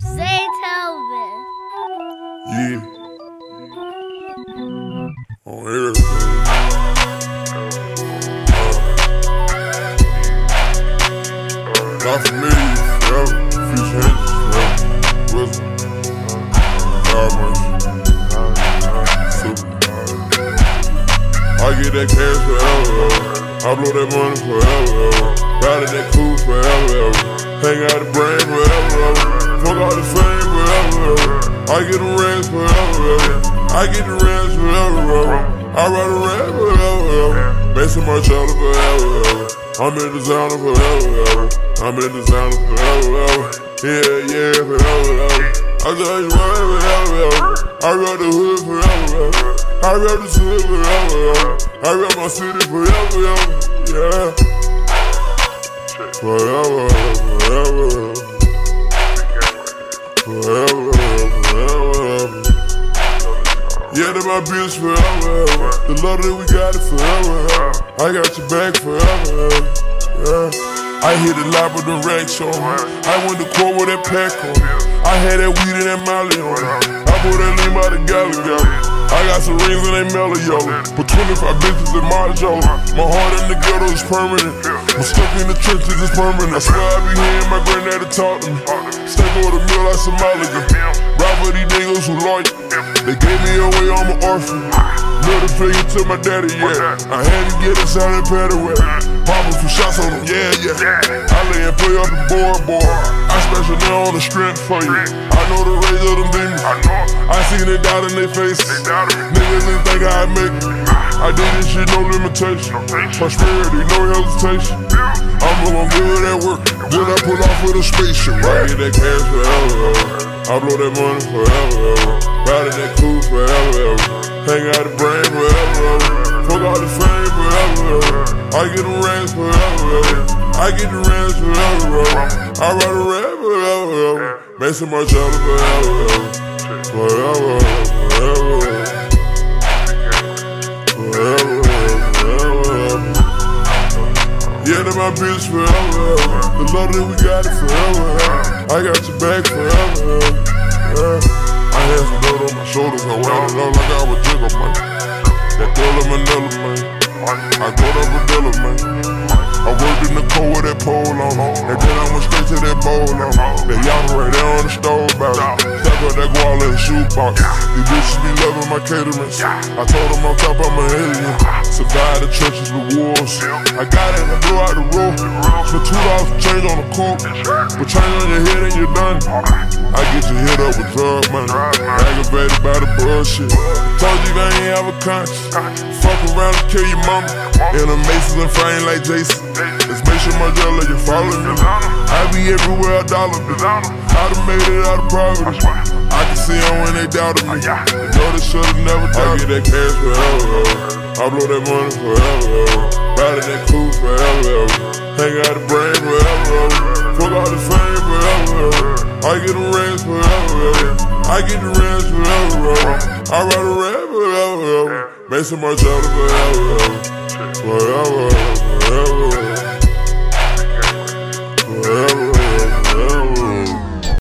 Zaytoven. Yeah. On. Uh, not for me, forever. Future angels, forever. Wisdom. God mercy. Super. I get that cash forever. I blow that money forever. Ride that cool forever. Hang out the brain forever. I get the rings forever. I get the rings forever. I ride the rings forever. Maison Margiela forever. I'm in the zone forever. I'm in the zone forever. Yeah, yeah, forever. I just ride forever. I ride the hood forever. I ride the city forever. I ride my city forever. Yeah. Forever. Forever, forever. Yeah, that my bitch forever. The love that we got it forever. I got your back forever. Yeah. I hit a lot with the racks on. I went to court with that pack on. I had that weed and that molly on. I bought that lean by the galley. I got some rings and they mellow, yo. But 25 bitches in my jaw. My heart in the ghetto is permanent. I'm stuck in the trenches, it's permanent. I swear I be hearing my granddaddy talk to me. Step over the mill like Somalian. Rap for these niggas who loyal. They gave me away, I'm an orphan. Middle finger to my daddy, yeah. I had to get inside that paddy wet. Popping some shots on them, yeah, yeah. I lay and play up the board, boy. I special now on the strength for you. I know the rage of them demons. I seen it doubt in their faces. Niggas didn't think I'd make it. I did this shit, no limitation. Prosperity, no hesitation. I'm going good at work. Then I pull off with a spaceship. I get that cash forever. I blow that money forever. Riding that cool forever. Hang out the brain forever. Fuck all the fame forever. I get the rings forever. I get the rings forever. I ride a red forever. Maison forever. Forever, forever. My bitch forever. The love that we got it forever. I got your back forever. Yeah. I had some dirt on my shoulders, I wound it up like I was jiggle, man. That girl in Manila, man. I go to Padilla, man. I worked in the cold with that pole on, and then I went straight to that bowl on. That y'all right there on the stove box. Stack up that guala the shoebox. These bitches be loving my caterings. I told them on top I'm an alien. Survive the trenches with wars. I got it and I blew out the roof. For two dollars change on the coupe. But change on your head and you're done. I get you hit up with drug money. Aggravated by the bullshit. Told you they ain't have a conscience. Fuck around and kill your mama. In a Mason and frame like Jason. Let's make sure my jello, you following me. I be everywhere, a dollar I done made it out of poverty. I can see them when they doubted me. Oh, they know they should've never doubted I get that cash forever. I blow that money forever. Riding that cool forever. Hang out the brain forever. Fuck all the fame forever. I get the rings forever. I get the rings forever. I ride a red forever. Maison Margiela forever. Forever, forever.